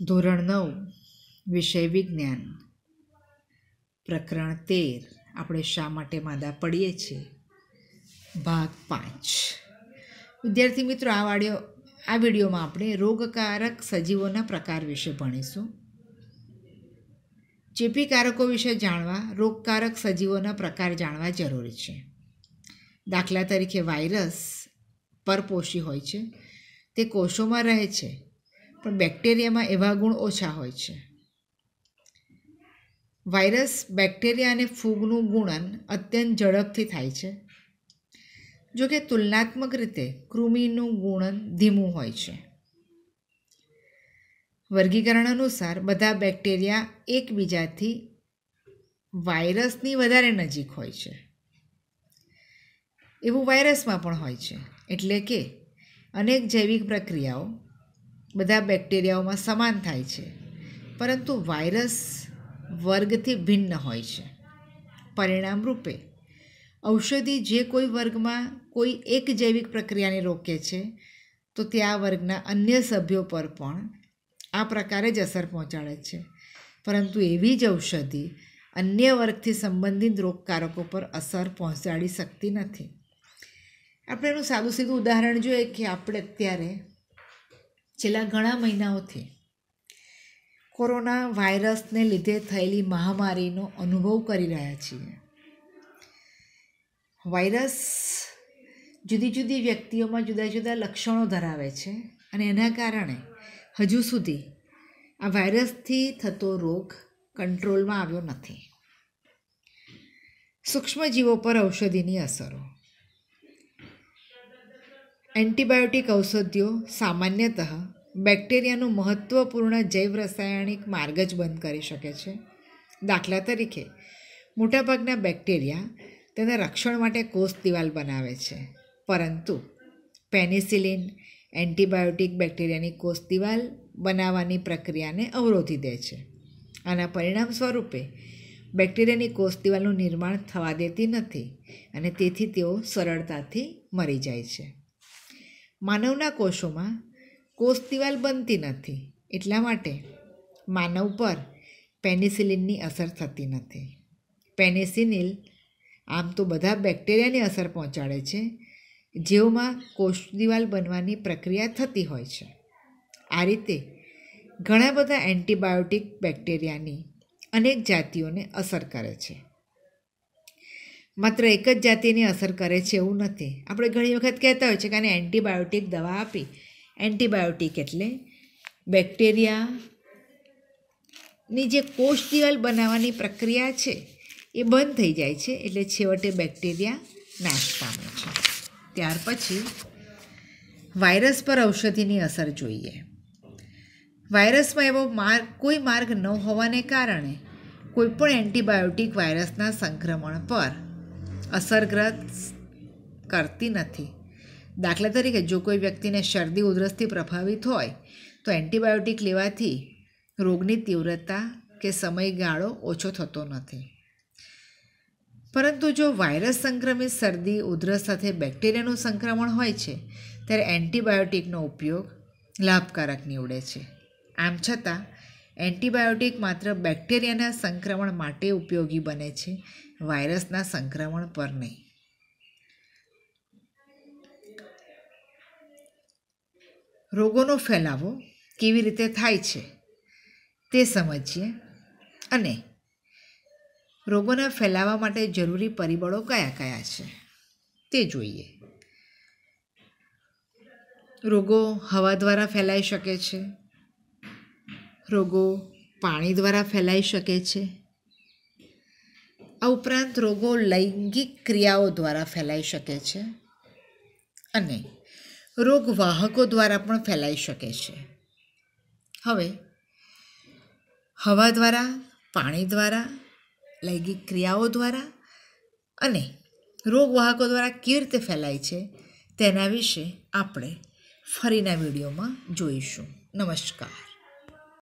ધોરણ નવ, વિષય વિજ્ઞાન. પ્રકરણ તેર, આપણે શા માટે માદા પડીએ છીએ? ભાગ પાંચ. વિદ્યાર્થી મિત્રો, આ વાડિયો, આ વિડીયોમાં આપણે રોગકારક સજીવોના પ્રકાર વિશે ભણીશું. ચેપી કારકો વિશે જાણવા, રોગકારક સજીવોના પ્રકાર જાણવા જરૂરી છે. દાખલા તરીકે વાયરસ પરપોષી હોય છે. તે કોષોમાં રહે છે. પણ બેક્ટેરિયામાં એવા ગુણ ઓછા હોય છે. વાયરસ, બેક્ટેરિયા અને ફૂગનું ગુણન અત્યંત ઝડપથી થાય છે. જો કે તુલનાત્મક રીતે કૃમિનું ગુણન ધીમું હોય છે. વર્ગીકરણ અનુસાર બધા બેક્ટેરિયા એકબીજાથી વાયરસની વધારે નજીક હોય છે. એવું વાયરસમાં પણ હોય છે. એટલે કે અનેક જૈવિક પ્રક્રિયાઓ બધા બેક્ટેરિયાઓમાં સમાન થાય છે. પરંતુ વાયરસ વર્ગથી ભિન્ન હોય છે. પરિણામ રૂપે, ઔષધિ જે કોઈ વર્ગમાં કોઈ એક જૈવિક પ્રક્રિયાને રોકે છે, તો તે આ વર્ગના અન્ય સભ્યો પર પણ આ પ્રકારે જ અસર પહોંચાડે છે. પરંતુ એવી જ ઔષધિ અન્ય વર્ગથી સંબંધિત રોગકારકો પર અસર પહોંચાડી શકતી નથી. આપણે એનું સાદું સીધું ઉદાહરણ જોઈએ કે આપણે અત્યારે છેલ્લા ઘણા મહિનાઓથી કોરોના વાયરસને લીધે થયેલી મહામારીનો અનુભવ કરી રહ્યા છીએ. વાયરસ જુદી જુદી વ્યક્તિઓમાં જુદા જુદા લક્ષણો ધરાવે છે અને એના કારણે હજુ સુધી આ વાયરસથી થતો રોગ કંટ્રોલમાં આવ્યો નથી. સૂક્ષ્મજીવો પર ઔષધિની અસરો એન્ટીબાયોટિક ઔષધિઓ સામાન્યતઃ બેક્ટેરિયાનું મહત્ત્વપૂર્ણ જૈવ રાસાયણિક માર્ગ જ બંધ કરી શકે છે. દાખલા તરીકે, મોટાભાગના બેક્ટેરિયા તેના રક્ષણ માટે કોષ દિવાલ બનાવે છે. પરંતુ પેનિસિલિન એન્ટીબાયોટિક બેક્ટેરિયાની કોષ દિવાલ બનાવવાની પ્રક્રિયાને અવરોધી દે છે. આના પરિણામ સ્વરૂપે, બેક્ટેરિયાની કોષ દિવાલનું નિર્માણ થવા દેતી નથી અને તેથી તેઓ સરળતાથી મરી જાય છે. માનવના કોષોમાં કોષ દિવાલ બનતી નથી એટલા માટે માનવ પર પેનિસિલિનની અસર થતી નથી. પેનિસિનિલ આમ તો બધા બેક્ટેરિયાની અસર પહોંચાડે છે, જેઓમાં કોષ દિવાલ બનવાની પ્રક્રિયા થતી હોય છે. આ રીતે ઘણા બધા એન્ટીબાયોટિક બેક્ટેરિયાની અનેક જાતિઓને અસર કરે છે. માત્ર એક જ જાતિની અસર કરે છે એવું નથી. આપણે ઘણી વખત કહેતા હોય છે કે આને એન્ટીબાયોટિક દવા આપી. એન્ટીબાયોટિક એટલે બેક્ટેરિયાની જે કોષ દિવાલ બનાવવાની પ્રક્રિયા છે, એ બંધ થઈ જાય છે એટલે છેવટે બેક્ટેરિયા નાશ પામે છે. ત્યાર પછી વાયરસ પર ઔષધિની અસર જોઈએ. વાયરસમાં એવો માર્ગ કોઈ માર્ગ ન હોવાને કારણે કોઈપણ એન્ટીબાયોટિક વાયરસના સંક્રમણ પર અસરગ્રસ્ત કરતી નથી. દાખલા તરીકે, જો કોઈ વ્યક્તિને શરદી, ઉધરસથી પ્રભાવિત હોય, તો એન્ટીબાયોટિક લેવાથી રોગની તીવ્રતા કે સમયગાળો ઓછો થતો નથી. પરંતુ જો વાયરસ સંક્રમિત શરદી, ઉધરસ સાથે બેક્ટેરિયાનું સંક્રમણ હોય છે, ત્યારે એન્ટીબાયોટિકનો ઉપયોગ લાભકારક નીવડે છે. આમ છતાં એન્ટીબાયોટિક માત્ર બેક્ટેરિયાના સંક્રમણ માટે ઉપયોગી બને છે, વાયરસના સંક્રમણ પર નહીં. રોગોનો ફેલાવો કેવી રીતે થાય છે તે સમજીએ અને રોગોના ફેલાવા માટે જરૂરી પરિબળો કયા કયા છે તે જોઈએ. રોગો હવા દ્વારા ફેલાઈ શકે છે રોગો પાણી દ્વારા ફેલાઈ શકે છે. આ ઉપરાંત રોગો લૈંગિક ક્રિયાઓ દ્વારા ફેલાઈ શકે છે અને રોગ વાહકો દ્વારા પણ ફેલાઈ શકે છે. હવે, હવા દ્વારા, પાણી દ્વારા, લૈંગિક ક્રિયાઓ દ્વારા અને રોગવાહકો દ્વારા કેવી રીતે ફેલાય છે તેના વિશે આપણે ફરીના વિડીયોમાં જોઈશું. નમસ્કાર.